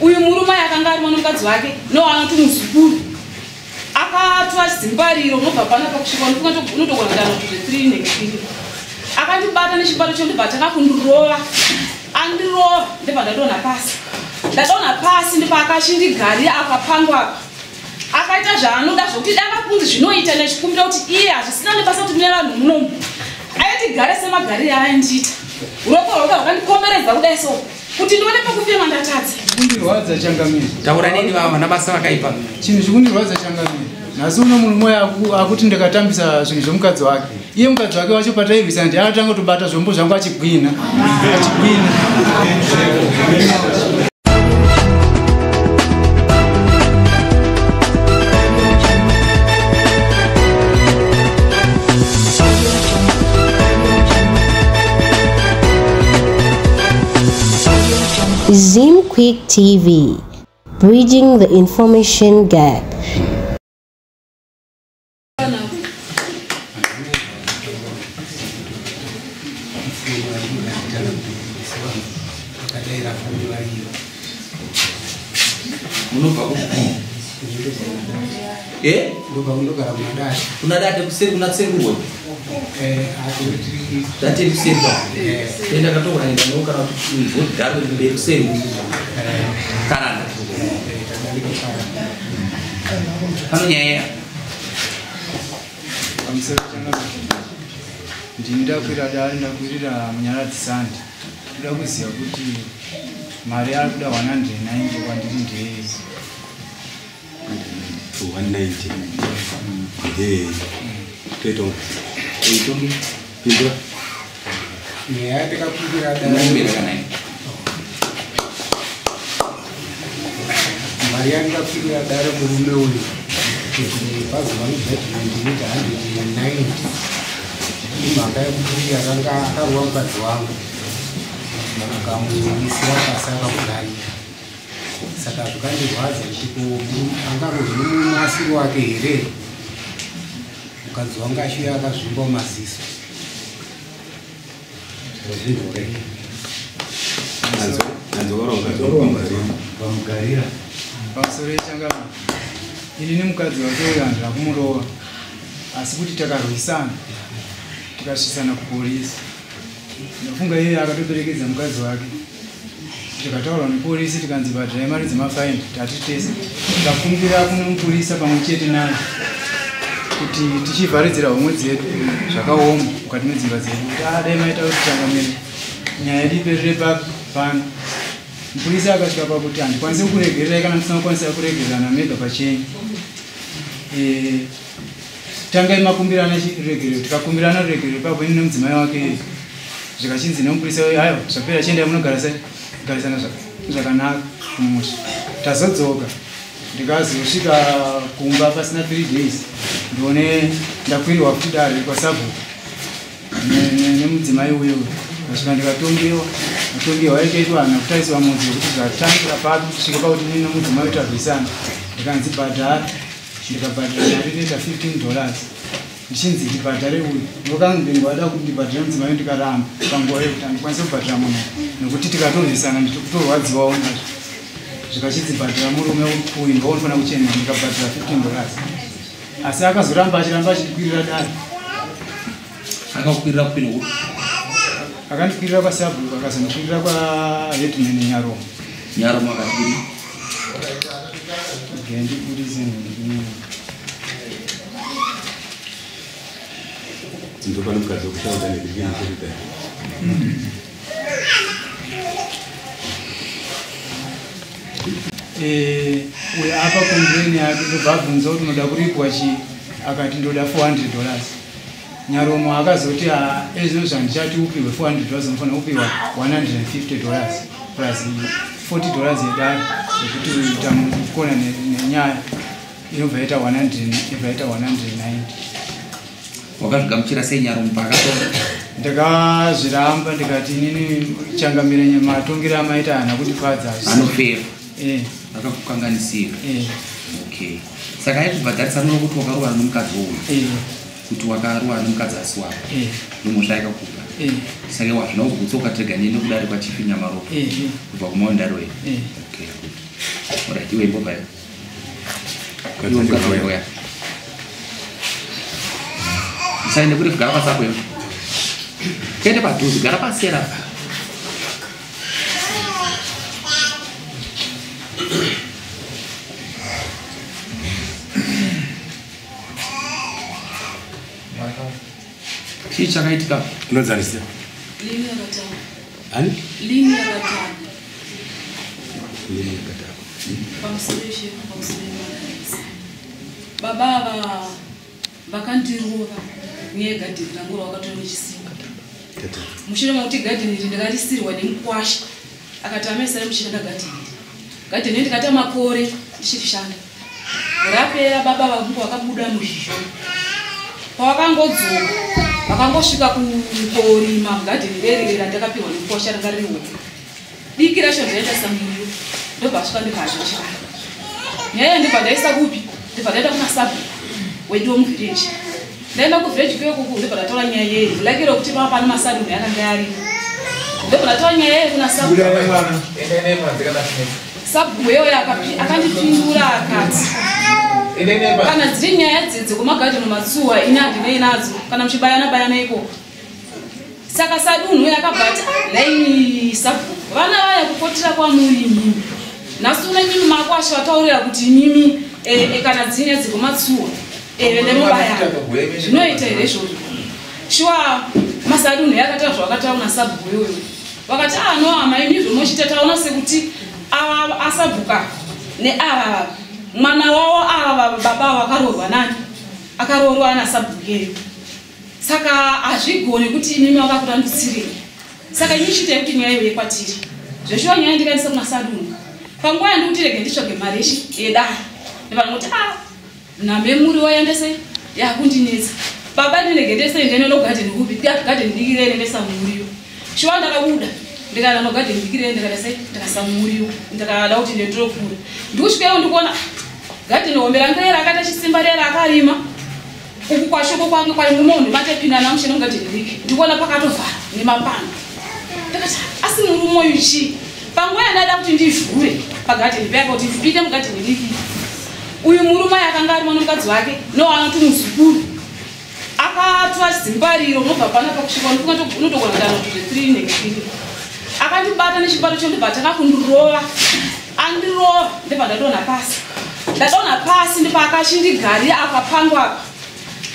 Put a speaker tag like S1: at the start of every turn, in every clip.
S1: uyu murume akanga ari mwana mukadzi wake noanoti muzukuru. Akatwa chidzimbariro unobva panapa kusvika unotogona kudanho zve3 ne3 akandibata nechibaro cho ndibva tanga kundirova andirova. Ndibva ndadonha pasi. Ndadonha pasi ndipaakachindigarira akapangwa. Akaita zvaanoda zvokuti danga kunzi zvinoita nechikumbira kuti iye hazvisina nebasa kuti mune vanhu munomu. Aitigare semagarire aandiita uroko rwake rwakandikomberedza kudai so kuti ndione pekufema ndatadza.
S2: Kundirwadza changamiri
S3: taura neni vava vana basa vakaipa?
S2: Chinhu chikundirwadza changamiri nhasi uno munhu mmoyo akuti ndikatambisa zvinhu zvemukadzi wake. Iye mukadzi wake wacho patairwisana ndi akatanga kutobata zvombo zvangu achigwina. Achigwina
S4: Quick TV, bridging the information gap.
S3: Eh? Date kuserwa enda katoura enda noo kana kuti vhodharo mberi kuseri kanada pano nyaya
S2: pamusoro ndini ndakwira dare ndakwirira munyaradzisandi kuda kuziva kuti mari ari kuda 190 kwandiri ndeyei
S5: 190 ehe toitonga
S3: itongi
S5: pindura
S6: nyaya takakwirira
S3: unakumbira
S6: dare
S3: kanai
S6: mari yandikakwirira dare murume uyu. Pazuva nejudgment inoita 190 imhaka yekuti akanga akaruwa mukadzi wangu. Akamuisira pasi akamudarika saka zvikandirwadza kuti angarozinomumwasiri wake here mukadzi wangu ashiya akazvimba maziso.
S5: vamugarira.
S2: Pamusoro yechangamiri ini nemukadzi wake uyo handina kumurova asi kuti takarwisana tikasvisana kupolisi. Ndafunga iye akatoperekedza mukadzi wake. Tikataurwa nepolisi tikanzi bhadhirai mari dzemafaini tati tese. Tikakumbira kune mupurisa pamwe chete naye kuti tichivharidzira homwe dzedu zvakaoma mukati medzimba dzedu. Kuti adai maita kuti changamiri nyaya yedu iperere pano mupurisa akasvika pakuti handikwanisi kukuregererai kana musina kukwanisa kuregerana mega pachenyu Eh, tangai makumbirana regerero tikakumbirana regerero ipapo ini nemudzimai wake zvikachinzi nemupurisa hayo zvapera chiendai munogarisana zvakanaka kumusha tazodzoka. Ndikazosvika kumba pasina 3 days ndione ndakwirirwa futi dare kwasabhuku nemudzimai uyo ndasvika ndikatongewa. Atongewa ikaitwa hana kutariswa mudzi wekuti zvatangira papi kusvika pakuti nini nemudzimai tarwisana ndikanzi bhadhara ndikabhadhara mari inoita 15 dollars. Ndichinzi ndibhadhare uyu. Ndokanzi ndingada kuti ndibhadhare mudzimai ndikaramba panguva yekuti handikwanisi kubhadhara munhu nekuti tikatorwisana nditokutorwadziwawo nazvo. Zvikachinzi bhadhara murume uyu ndounofanira kuchenera ndikabhadhara 15 dollars asi akazoramba achiramba achikwirira dare.
S3: Akakukwirira kupinda kupi
S2: akandikwirira kwasabhuku akazondikwirira kwahedman nyaromo
S3: nyaro makadini
S2: gendibudise
S5: ndopano mukadzi wokutaura nekuzvinatoita
S2: uyo apa komplaini yake ndobva abvunza kuti unoda kuripwa chii akati ndoda 400 dollars. Nyaromo akazoti "Ah, ezvo zvandichati upiwe 400 dollars unofanira kupiwa 150 dollars plus 40 dollars yedare yekuti tamukona nenyaya inobva yaita 100 ibva yaita 190
S3: wakazvigamuchira sei nyaro mupakatora
S2: ndakazviramba ndikati inini changamira matongero amaita hana kundifadza
S3: anofera
S2: Eh,
S3: akakukanganisira
S2: eh,
S3: okay. Saka aikubhadharisa nono kuti wakarovana nomukadzi wouyu
S2: eh,
S3: kuti wakarovana nomukadzi asi wako
S2: eh,
S3: nomosha aikakupa
S2: eh,
S3: saka wazvina kugutsa ukatega nene kudare kwachifi nyamaroko
S2: eh, eh,
S3: kubva kumaondaroi
S2: eh.
S3: okay good. Alright, iwe imbo payo. Iwe mukadzi wayo ya. Usaende kuri kugara pasi apo iwe. Kuende padhuze, gara pasi era. Chii chakaitika?
S5: unodzanisa ani?
S1: Baba ava vakandirova nyaya yegadheni rangu ravakatora nechisimba. Mushure mekuti gadheni iri ndakarisirwa nemukwasha. Akati amesare muchishanda gadheni iri. Gadheni iri ndikata makore ndichirishanda rapera baba vangu vakabuda muzhizho pavakangodzoka vakangosvika kukorima gadheni rerire randakapihwa nemukwasha ranga ririwo. Diki racho ndaenda samuriwo ndobva svika ndikazvochara nyaya ndibva ndaisa kupi? Ndibva ndaenda kuna sabu wendi womuvhireji ndaenda kuvhireji kuyekuku ndibva ndataura nyaya yei lakiro kuti pava pane masarumu yakanga arimo ndibva ndataura nyaya yei kuna sabu sabu weyo akandipindura akati kana dziri nyaya dzidzi kumagadheni matsuwa ini handinei nadzo. Kana muchibayana bayana ikoko saka sadunhu yakabhati laini sabhuku vana vaya kupotera kwamuri imimi nhasi une mimi makwasha vataurira kuti imimi eh, eh, kana dzine dzikumatsuwa vendemubayana zvinoita here izvozvo? Shuwa masadunhu yakataura zvavakataura nasabhuku iyoyo. Vakati ah no amaimi zvomochita taona sekuti ava asabhuka neava mwana wavo ava baba vakaroorwa nani? Akaroorwa nasabhuku iyeyo saka hazvigoni kuti imimi vakakurandutsirei saka ini chiitai kuti ive kwatiri zveshuwa nyaya ndikaendisa kuna sadunhu panguva yandikuti rege nditsvage mari yechi yedare. Ndivanoti a nhambe muriwo yaendese yakundinetsa baba ndinege ndese ndene nogadheni kupi gadheni dikirei nendesa muriwo shuwa ndakabuda ndikaenda nogadheni dikirei ndikadese ndikasa muriwo ndikada kuti ndetokura ndikusvikeyo ndikuona gadheni hombe ranga rera akaita chisimba rera akarima. Uku kwashoko kwange kwaimumonhu matepinda namushene mugadheni riki ndikuona pakatovhara nemapanda ndakati asi murume uyu chii panguva yandada kuti ndivhure pagadheni payaka kuti ndipinde mugadheni riki uyu murume akanga arimo nomukadzi wake noanoti muzukuru. Akatora zimbariro unobva panapa kusvika unotogona dano kuti three nekiri akandibata nechibato cho ndibva taka kundirova andirova ndibva ndadonha pasi ndadonha pasi ndipaakachindigarira apa pangu apa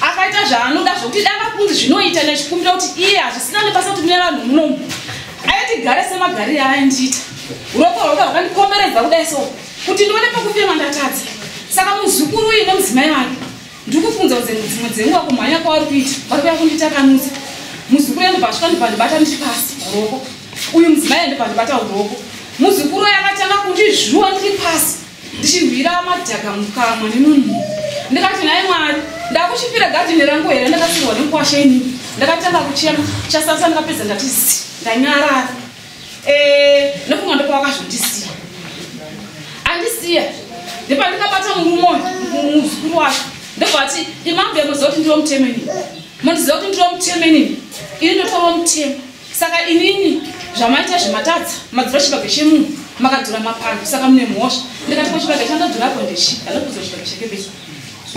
S1: akaita zvaanoda zvokuti danga kunzi zvinoita nechikumbira kuti iye hazvisina nebasa kuti mune vanhu munomu aiti gare semagarire ayandiita uroko rwake rwakandikomberedza kudai so kuti ndione pekufema ndatadza. Saka muzukuru uyu nemudzimai wake ndikufunza dzimwe dzenguva kumhanya kwavari kuita vari kuya kunditakanudza muzukuru endobva asvika ndibva ndibata ndiri pasi uroko uyu mudzimai endobva ndibata uroko muzukuru uyu akatanga kundizvuwa ndiri pasi ndichirwira madhaka mukamwa nemunhu ndikati nai mwari ndakuchipira gadhini rangu here? Ndakasirwa nemukwasha inini ndakatanga kuchema. Chasasa ndikapedza ndati zi ndanyarara nefunga ndopa wakazvondisiya andisiya. Ndepandikabata murume muzukuru wacho ndobvati imambe muziva kuti ndiro mutemenini mundiziva kuti ndiro mutemenini ini ndotorwa mutemo saka inini zvamaita zvematadza madzura chibage chemunhu makadzura mapando saka mune mhosva. Ndikati ko chibage chandadzurapo ndechi ndandokuzwa chibage chekebesa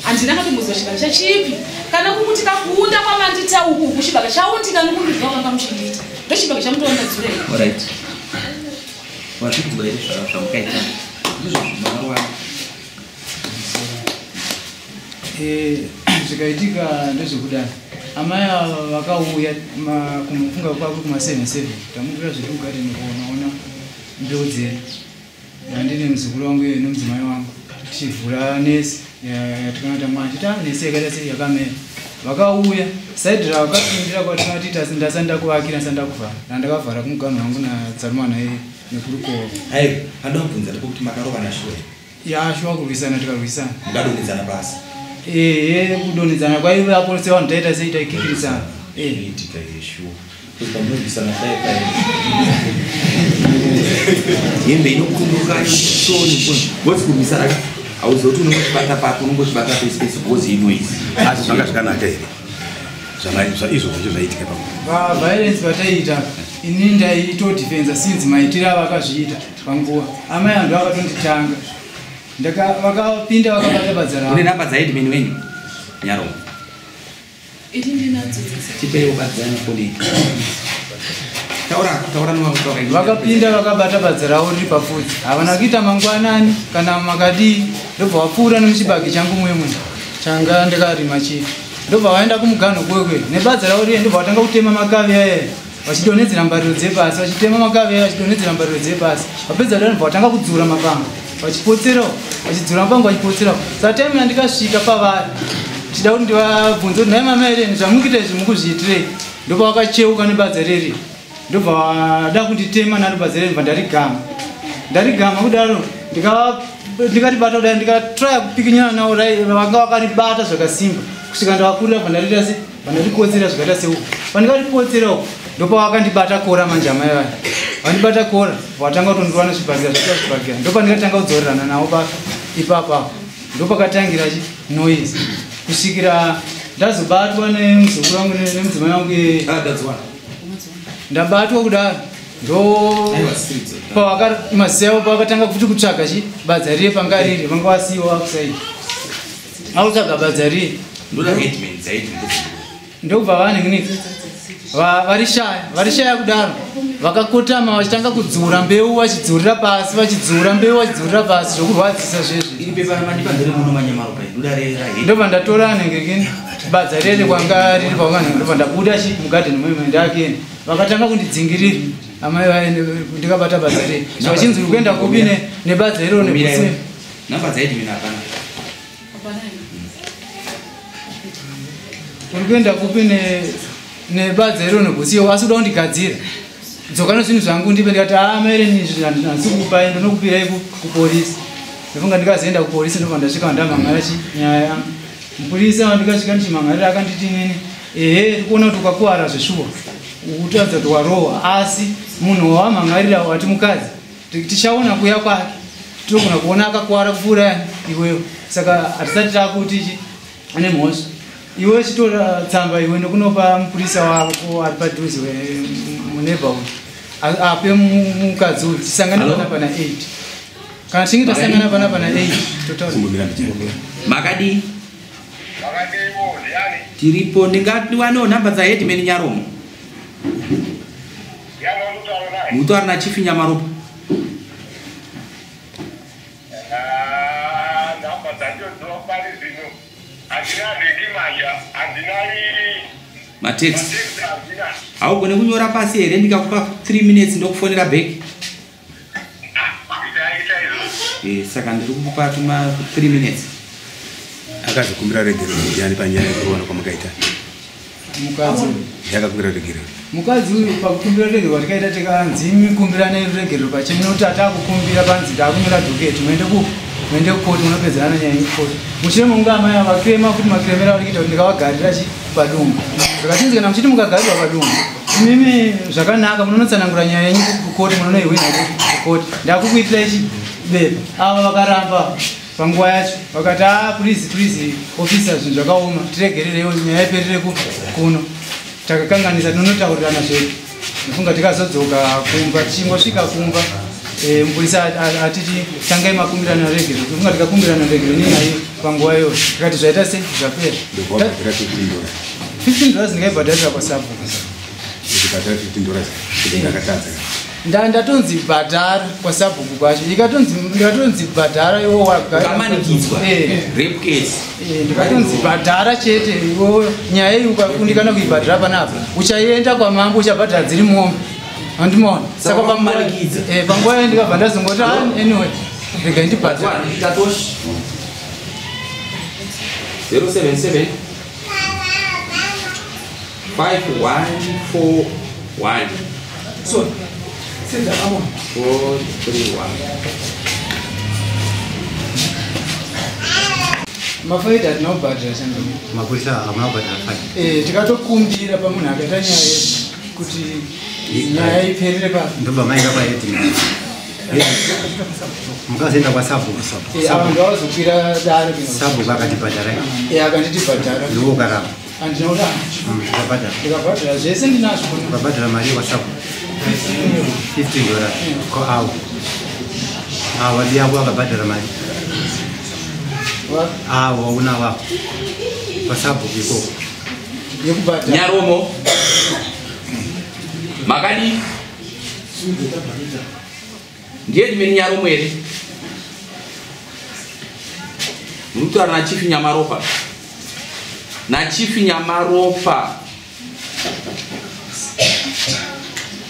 S1: handina katomuzwa chibage chachipi kana kukuti kakuunda kwamandita uku uku chibage chaundika nokundizwa kwanga muchindiita? Ndo chibage chamutondadzurei
S3: Alright. Wazvigwa here zva- zvamukaita ndizvo zvimarwa
S2: Eh, zvikaitika ndezvekudai. Amai ava vakauya kumufunga kwako kuma77 tamukira zviri mugadheni kuonaona mbeu dzedu yandine muzukuru wangu iye nemudzimai wangu. Tichivhura nesi yatikanaita mwachita nesi yakaita sei yakamera. Vakauya. Saidhi ravakapindira kwatinatita ndasanda kuvakira ndasanda kuvhara randakavhara kumuganhu wangu nadzarumana iye nekurukova.
S7: Hai anoda kubvunza ndipo kuti makarova nashure
S2: yashuwa kurwisana tikarwisana.
S7: Mukadonhedzana basa
S2: ehe kudonhedzana kwaive apolisi vanhu taita sei taikikirisana
S7: itika yeshuwa kuti pamunorwisana dai pai
S3: hembe inokunduka shoni what's kurwisana hauzoti unongotibata papo unongotibata pesi pesi bhozi inoisi
S5: asi zvanga zvakanaka here? Izvo zvacho zvaitika pa
S2: vaviolence vataiita ini ndaitodifenza sinzi maitiro avakazviita panguva. Amai andu akatonditanga. Ndaka- vakapinda vakabata badza
S3: une
S2: ravo
S3: namba dzaedimeni wenyu? Nyaromo
S1: iti ndinadzo dzese.
S3: Tipei ukadzana
S2: vakapinda vakabata badza ravo riri papfudzi. Havana kuita mangwanani kana makadii. Ndobva vapfuura nemuchibage changu mwemwe changa ndikarima chii ndobva vaenda kumuganho kwekwe nebadza ravo riye ndobva vatanga kutema makave aya. Vachidonhedzera mbariro dzepasi vachitema makave aya vachidonhedzera mbariro dzepasi. Vapedza daro ndobva vatanga kudzura mapanga vachipotserawo vachidzura mapanga vachipotserawo. Saka taimu yandikasvika pavari tichida kuti ndivabvunze kuti nhai mama ere zvamukuita izvi mukuzviitirei ndobva vakacheuka nebadza reri ndobva vada kunditema bva ndarigama. Ndarigama kudaro ndika- ndikatibata kudai ndikatraya kupikinyana navo vanga vakaribata zvakasimba kusvika ndavakurira bva ndariita se bva ndarikotsera zvakaita seuku pandikaripotsera uku ndopa vakandibata kora manjama ivaya vandibata kora vatanga kutondiwa nezvibhakira zvaita zvibhakira ndopa ndikatanga kudzorerana navo pa ipapapo ndopakatangira chi noise. Kusvikira ndazobatwa nemuzukuru wangu ne- nemudzimai wangu eh, ndabatwa kudaro. Ndo pavakamaziavo pavakatanga futi kutsvaga chi badza riye panga riri vanga vasiyiwa vakusaidi akutsvaga badza riye ndokubva vanhingi varishaya varishaya kudaro. Vakakotama vachitanga kudzura mbeu vachidzurira pasi vachidzura mbeu vachidzurira pasi zvokurwadzisa zvezvi.
S3: Iri pepa ramandipa ndere muno manyamaropa ndoda rera
S2: ndobva ndatora nhengekini badza rere kwanga riri pavanhu ndobva ndabuda chi mugadheni mwemwe ndakeni vakatanga kundidzingirira. Amai vae ndikabata badza rere zvachinzi uri kuenda kupi ne- nebadza iroro
S3: hapana
S2: uri kuenda kupi ne- nebadza iroro nebhusiyo asi uda kundigadzira dzoka nezvinhu zvangu ndipe ndikati aa maire handisi kukupai ndinokupirai ku- kupolisi ndofunga ndikazoenda kupolisi ndobva ndasvika ndamhan'ara chi nyaya. Yangu mupurisa wandikasvika ndichimhan'arira akanditi nini ehe tikuona kuti ukakuwara zveshuwa ukutoratidza kuti warohwa asi munhu wamhan'arira wati mukadzi ti- tichaona kuya kwake. Tinogona kuona akakuwara kupfuura iwewe. Saka hatisati takuti chi ane mhosva. Iwe chitora tsamba iwe nekunopa mupurisa wako ari padhuze muneighborhood ape mu- mukadzi uyu. Tisangane
S3: Hello?
S2: pana pana 8 kana tichinge tasangana pana pana 8 totaura
S5: kumbumira ndichana
S3: makadi tiripo ndingadiwanewo namba dzaedimeni nyaromo mutauri na chifi nyamaropa mateksi haugone kunyora pasi here? Ndikakupa 3 minutes ndokufonera bheki Eh, saka ndiri kukupa tuma 3 minutes.
S5: Akazikumbira regero yani panyaya yekuona kwamakaita
S2: mukadzi. Uyu
S5: yakakumbira regero
S2: mukadzi uyu pakukumbira regerwa tikaita tikanzi mikumbirane regerwa pachena kuti atakukumbira panzi takunyora dhoketi muende ku muende kukoti munopedzerana nyaya yekukoti mushure mongu amai avakrema kuti makremero ari kuita kuti ndikavagarira chi padumbu zvakatinzi kana muchiti mukagarirwa padumbu. Imimi zvakanaka munonotsanangura nyaya yenyu kukoti munonoihwina kukoti ndakukuitirai chi bepa ava vakaramba panguva yacho. Vakati a please please ofisa zvinhu zvakaoma tiregerereiwo nyaya iperere ku- kuno. Takakanganisa tinonotaurirana zvedu. Ndofunga tikazodzoka kumba tichingosvika kumba eh, mupurisa atiti tangai makumbirana regero tofunga tikakumbirana regero nenyaya panguva iyoyo tikati zvaita sei? Zvapera.
S5: Ndokwabatira 15 dollars.
S2: 15 dollars ndingaibhadharira kwasabhuka
S5: ndikatira 15 dollars kuti ndakatadza
S2: nda ndatonzi bhadhara kwasabhuku kwacho. Ikatonzi ndikatonzi bhadhara iwo
S3: ukamanikidzwa
S2: Eh.
S3: rape case.
S2: Eh, ndikatonzi bhadhara chete iwo nyaya iyi ukakundikana kuibhadhara panapa uchaenda kwamambo uchabhadhara dziri mombe andimona
S3: Saka
S2: panguva iyo ndikabva ndazongoti "Ah, anyway. Regai ndibhadhara
S3: ikatosha. 077 5141
S2: so sendakabona
S3: 431
S2: mafaidha atinobhadhara chandoo
S6: mapurisa hamuna kubhadhara faini
S2: tikatokumbira pamunhu akaita nyaya yedu kuti nyaya iperere pa
S6: ndobva maenda kwaedini mukazoenda kwasabhuku
S2: Eh, ava ndavazokwira dare
S6: sabhuku akatibhadharai
S2: akanditi bhadhara
S6: ndiwo ukaramba
S2: andinoda
S6: ukabhadhara
S2: ndikabhadhara. Zvese ndinazvo kuno
S6: ukabhadhara mari yekwasabhuku 15 dollars ko awa awa ndi yako akabhadhara mari awo una wako pasabhuku ikoko
S2: yekubhadha
S3: nyaromo makadi ndiye ndimeni nyaromo here muri kutaura nachifi nyamaropa nachifi nyamaropa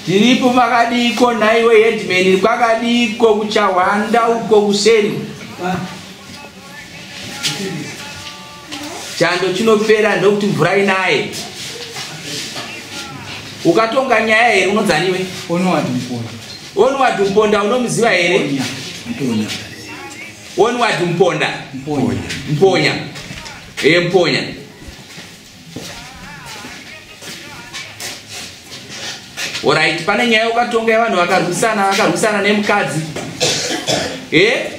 S3: tiripo makadiko nhaiwe hedmani kwakadiko kuchahwanda uko kuseri. Chando chinopera ndokuti mvura inaye. Ukatonga nyaya here unodzaniwe
S2: onowati mponda.
S3: Unomuziva here? Onwadi mponda.
S2: Mponya.
S3: Mponya. E mponya. Orit pane nyaya ukatonga yevanhu vakarwisana vakarwisana nemukadzi. E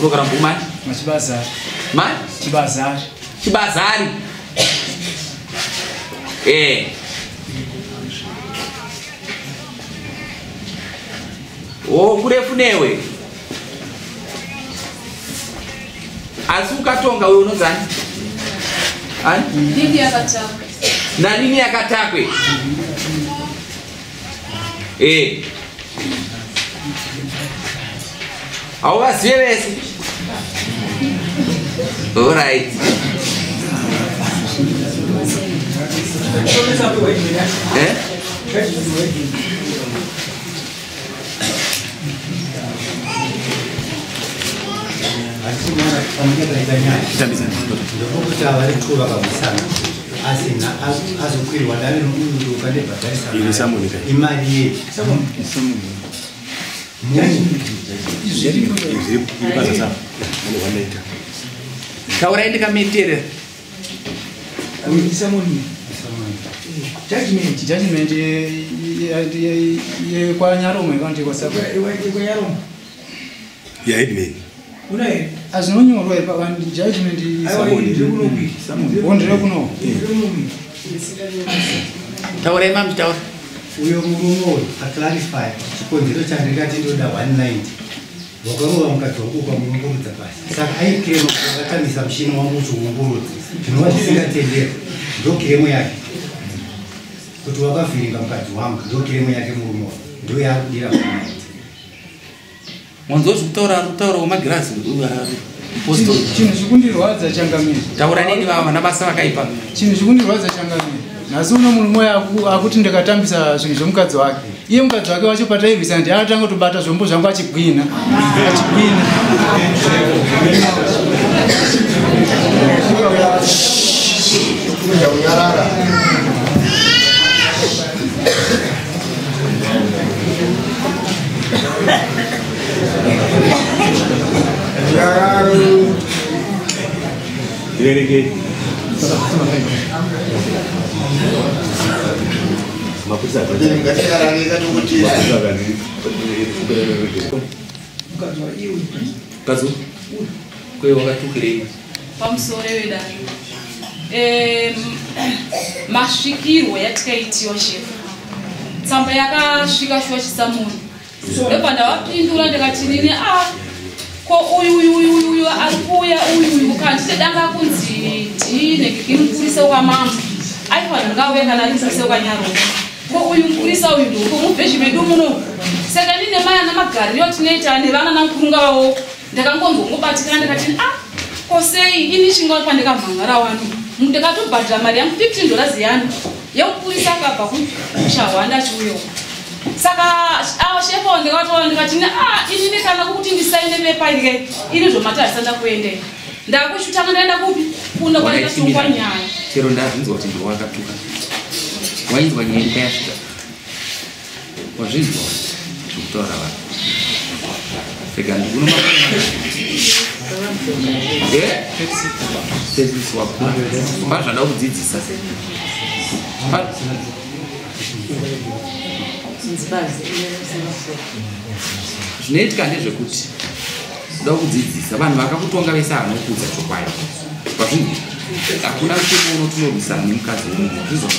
S3: unogara mbumani
S2: machibazari.
S3: Mani?
S2: Chibazari.
S3: Chibazari. E o kurefu newe asi ukatonga uyo unozani? Ani
S1: ndini yakataka
S3: nanini yakatakwe e hauvazive vese orit eh?
S6: asi mwana pamunyaita nyaya
S5: tambisa
S6: ndokuti avari kuva kamusana asina azokwirwa dare nomunduka
S5: Iri
S6: nebhadharisana
S5: samunika.
S6: imari yedu
S5: iri basa sa ane wanaita
S3: taurai ndikameterera
S2: judgment. Judgment yekwanyaromwe kanti kwasaba
S5: ya
S2: azinonyorwa pakandi judgment ondire kuno
S3: taurai mamitaura
S6: uyo murume uyu aclarify chikonzero chandingati ndoda 190 wakarova mukadzi wangu ukamungurudza pasi. Saka aikirema akatamisa mushini wangu uchiungurudza zvinova zvisingatendera ndo kiremo yake. Kuti wakavhiringa mukadzi wangu ndo kiremo yake murume uyu. Ndo yaakudira 190
S3: mwanzo zvekutaura kutaura wemagirazi postori
S2: chinhu chikundirwadza changamiri
S3: taura neni vava vana basa vakaipa
S2: chinhu chikundirwadza changamiri nhasi uno uyo aku- akuti ndikatambisa zvinhu zvomukadzi wake iye mukadzi wake wacho pataivisa ndi atanga kutobata zvombo zvangu achigwina achigwina
S5: irereke mapurisa
S3: kazo kwe wakatukirei
S1: pamusoro wedare Em, masvikirwo yatikaitiwa shefu tsamba yakasvika shuwa chisamuni ndobva ndavapindura ndikati nini a ko uyu uyu uyu uyu uyu ari kuuya uyu uyu kanditedanga kunzi dhinekeki mupurisa ukamama aifanira ndingauya kana mupurisa ukanyaroa ko uyu mupurisa uyu ndiko mubhezhi medu muno. Saka ndine mai ana magariro tinoita nevana namukurunga vavo ndakangonzongobatikana ndikati a ko sei ini chinga pandikamhangara wani ndikatobhadhira mari yangu 15 dollars yani yemupurisa akabva kuchahwanda chiuyo saka avo shefa ndikatoa ndikati a inini kana kuti ndisaine pepa ike ini zvomatarisa kuende. Ndakushutanga ndaenda kupi kunda kwandikasongwa nyaya.
S3: Chero ndazvinzwa kuti ndiro wakatuka wainzwa nyaya ika yasvika wazvinzwa zvekutaura vanhu rega ndikuno pedzisi wakura pa zvada kudzidzisa zvinoitika ndezvekuti kuda kudzidzisa vanhu vakakutonga vese havanokuudza chokwadi. Pazvinhu hakuna muchemo unotinorwisana nemukadzi wemunhu. Wazvizwa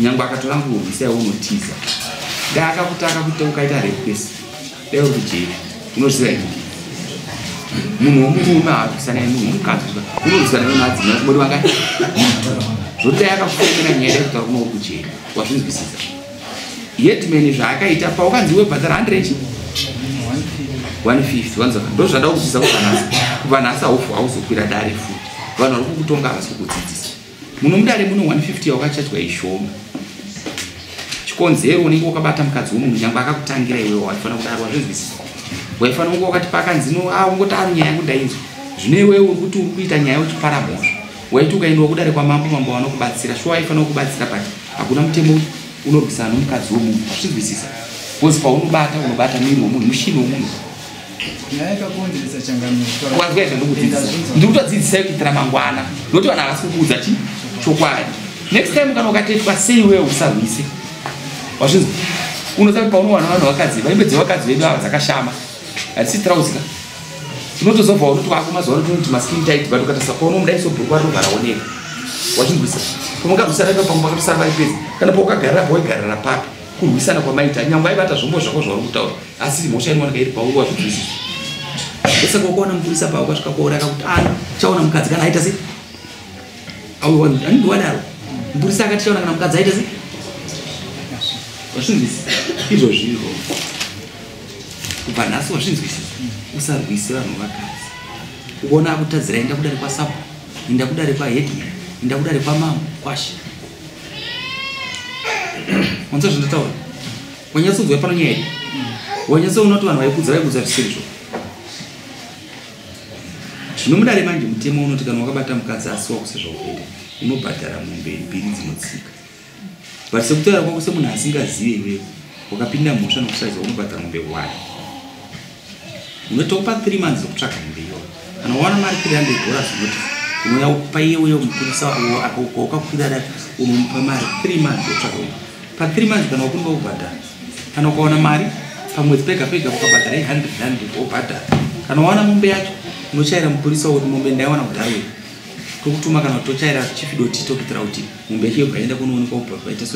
S3: nyangwe akatora ngurwisa iwe unotiza. Dai akakutaka kuita ukaita repesi dai uri kujeri unozviziva ini? Munhu womurume haarwisana nemunhu womukadzi unorwisana nemunhu kumori vanga zvoti dai akakufomera nyaya yada kutaura kuno kujeri wazvinzwisisa yetman zvaakaita paukanzi webhadhara 100 150 wanzaka ndo zvada kuziza kuvanhasi. Kuvanhasi hauzokwira dare futi vanhu vari kukutonga havasi kukudzidzisa. Muno mudare muno 150 yaukachadya ishoma. Chikonzero unenge wakabata mukadzi womunhu nyange akakutangira iwewo waifanira kudaro wazvinzwisisa waifanira kunge wakati pakanzino ungoti ari nyaya yangu ndainzwa. Zvino iwewe uri kuti uri kuita nyaya uchipara mhosva waiti ukaendiwa kudare kwamambo mambo vanokubatsira shuwa waifanira kukubatsira pati hakuna mutemo unorwisana nomukadzi womunhu wazvinzwisisa bcause paunobata unobata miri womunhu mushini womunhu.
S2: Nyaya yakakonzeresa changamiro
S3: wazwa zvandikudzidzisa ndiri kutodzidzisai kuitira mangwana. Nokuti vanhu havasi kukuudza chi? Chokwadi. Next time kana ukatoitwa sei wewe usarwise. Wazvinzwa? Unosati paunowana vanhu vakadziva imbe dzevakadzi vedu ava dzakashama. Hatisi trausika unotozobva unoti wako mazuva anotonoti maskin tit but ukatarisa pauno mudaiso bhurukwa rinogara oneka wazvinzwisa pamakarwisana pamwe pakatosara vari pezi kana paukagarira pa waigarira papi kurwisana kwamaita nyange aibata zvombo zvako zvauri kutaura. Asi mhosva inowanika iri pauri wazvinzwisisa esaka ukaona mupurisa pavo kasvika kwauri akakuti ana chaona mukadzi kana aita sei? Anenge wadaro mupurisa akati chaona kana mukadzi aita sei? Wazvinzwisisa izvo zviro. Kubva nhasi wazvinzwisisa usarwise vanhu vakadzi. Ukaona akutadzira enda kudare kwasapo enda kudare kwahedman enda kudare kwamamo kwashe wanza zvandataura wanyatsodzwa pano nyaya iyi wanyatsoona kuti vanhu vaikudza vaikudza zvisiri zvo? Zvino mudare manje mutemo unoti kana wakabata mukadzi asiwa kusezvaukuita unobhadhara mombe mbiri dzinotsika. But sekutaura kwako semunhu asingazive iwewe wakapinda mhosva nokusaiza unobhadhara mombe one unotopa 3 months zokutsvaga mombe iyoyo kana wawana mari 300 dollars unoti unoyaupa iyeweyo mupurisa wakakwira dati unomupa mari 3 months yokutsvaga uyo. Pa 3 months kana wakurimba kubhadhara kana ukaona mari pamwedzi pega pega ukabhadhara 100 wobhadhara kana wawana mombe yacho unochaira mupurisa kuti mombe ndaiwana kudharo iyo tokutuma kana tochaira chifidoti tokuitira kuti mombe yacho yobva enda kunoonekwa kubva paita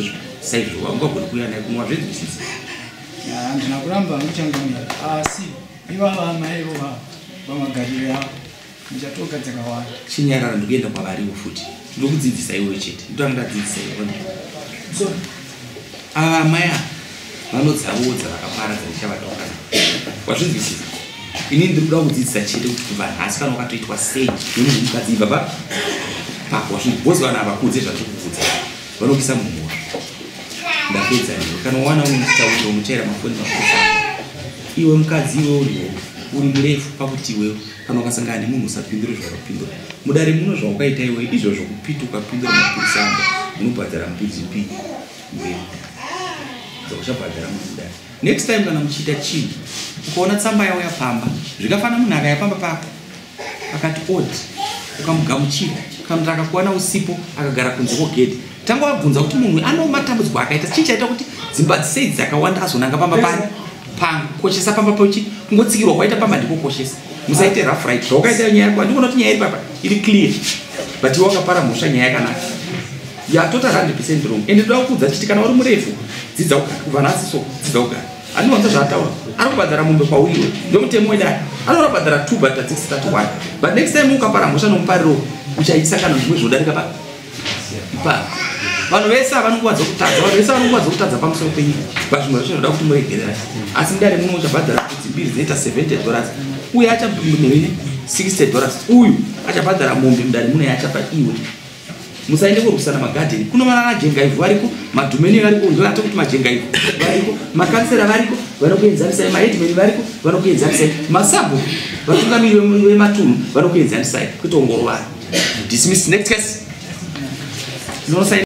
S3: saizvo ungagoni kuuya naye kunwa zvezvisisi
S2: handina kuramba muchangamira asi ivava amai ivova vamagariro avo ndichatoga dzakawanda
S3: chinyarara ndikuenda kwavariwo futi. Ndokudzidzisa iwe chete. Ndotanga ndadzidzisa iwe so ava amai ava vanodzavowo dzavakaparadza ndichavataukana wazvinzwisisa ini ndiri kuda kudzidzisa chete kuti kubva nhasi kana ukatoitwa sei? Nemunhu mukadzi ibva pa pako wazvinzibhozi vanhu havakudze zvatiri kukudza vanokuisa mumhosva ndapedza iwe kana wawana unotaurira unochaira mafoni makosa iwe mukadzi iwe uriwo uri murefu pakuti iwewe kana ukasangana nemunhu usapindure zvakapindura. Mudare muno zvaukaita iwe izvo zvokupita ukapindura mapurisa anga unobhadhara mupgp iwewe zvakuchabhadhara mudare. Next time kana muchiita chinhu ukaona tsamba yavo yapamba zvikafanira munhu akayapamba pako. Akati odi ukamugamuchira kana kuti akakuwana usipo akagara kunze kwogedhi tanga wabvunza kuti munhu ano matambudziko akaita chii chaita kuti dzimba dzisei dzakawanda azonanga pamba pari pangokoshesa pamba pochi kungotsikirwa kwaita pamba ndikokoshesa musaite rough right zvaukaita nyaya yako andikuona kuti nyaya iri papa? Iri clear. But iwe wakapara mhosva nyaya yakanaka. Yatotal 100 wrong. Ende toda kukudza chiti kana uri murefu dzidza kugara kubva nhasi so dzidza kugara andinowanza zvaataura ari kubhadhara mombe kwauriwe ndomutemo wedai anoda kubhadhara 2 but adzikisitati 1 but next time ukapara mhosva nomupariro uchaisa kana zvimwe zvodarika pa pa vanhu vese havanonguva dzokutadza vanhu vese vanonguva dzokutadza pamusoro penyika pazvimwe zvacho zvinoda kuti muregerera asi mudare muno uchabhadhara kudzi mbiri dzinoita 70 dollars uyu achanene 60 dollars uyu achabhadhara mombe mudare muno yachapa iwe. Musaende kurwisana magadheni. Kuno vanajengaivhu variko madhumeni variko ndoate kuti majengaivhu variko makansera variko vanokuenzanisai mahedmani variko vanokuenzanisai masabhu vatungamiri vematunhu vanokuenzanisai kwete ongoro vanhu dismiss next case